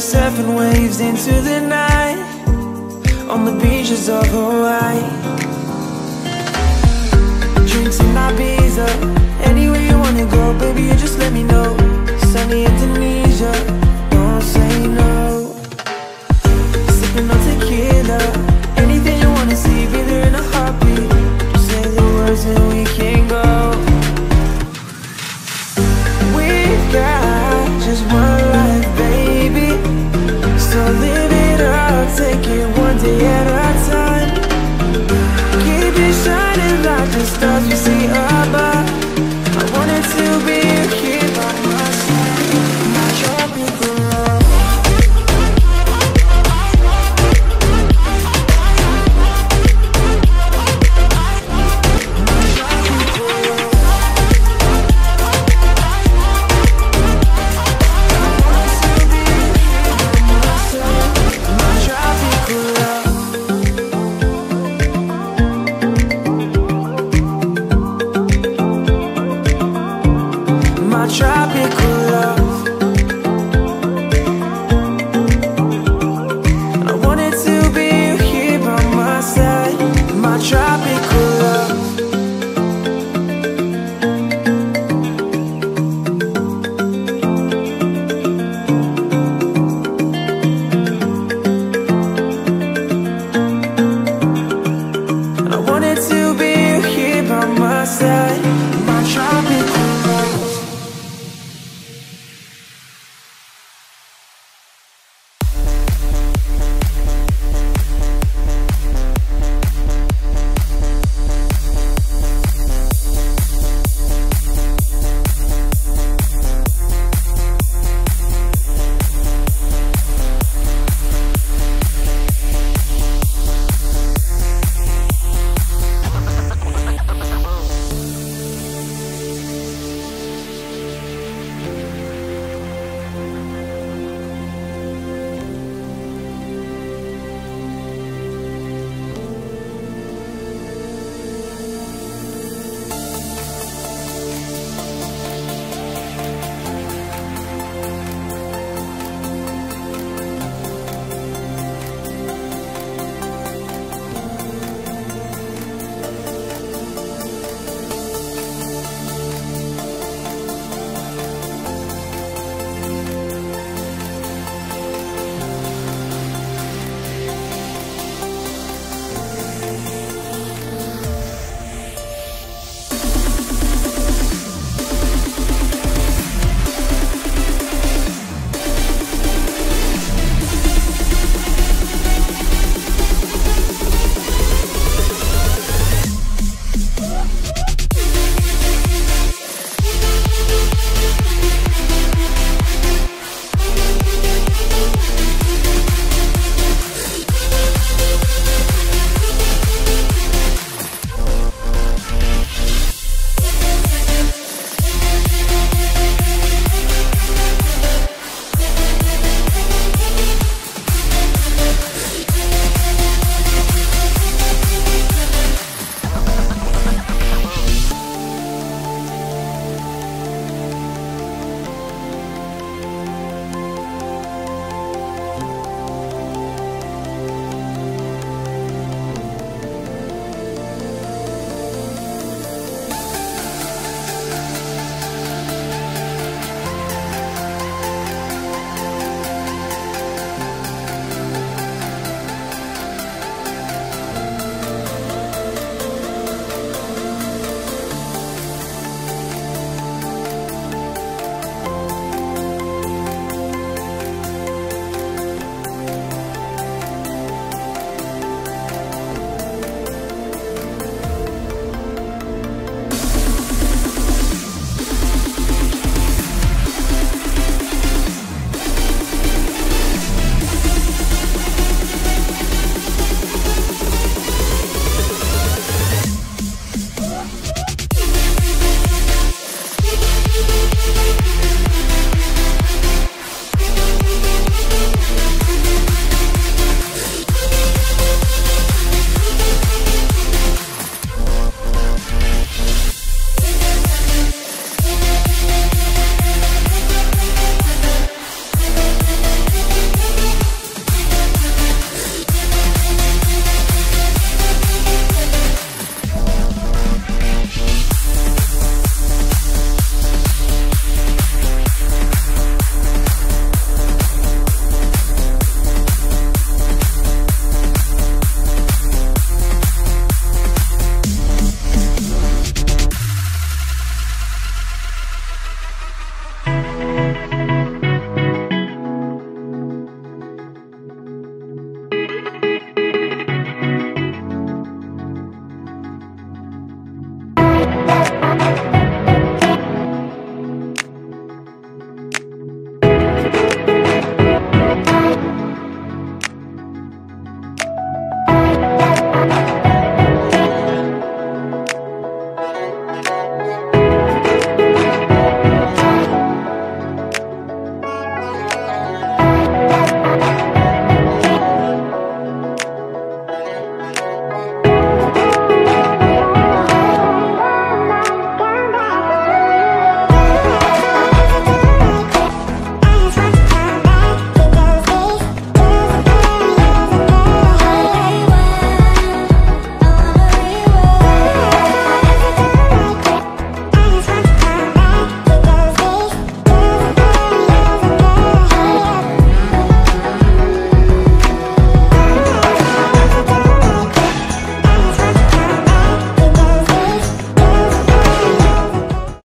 surfing waves into the night On the beaches of Hawaii. Drinks in Ibiza Anywhere you wanna go, baby, you just let me know. Sunny Indonesia Live it up, take it one day at a time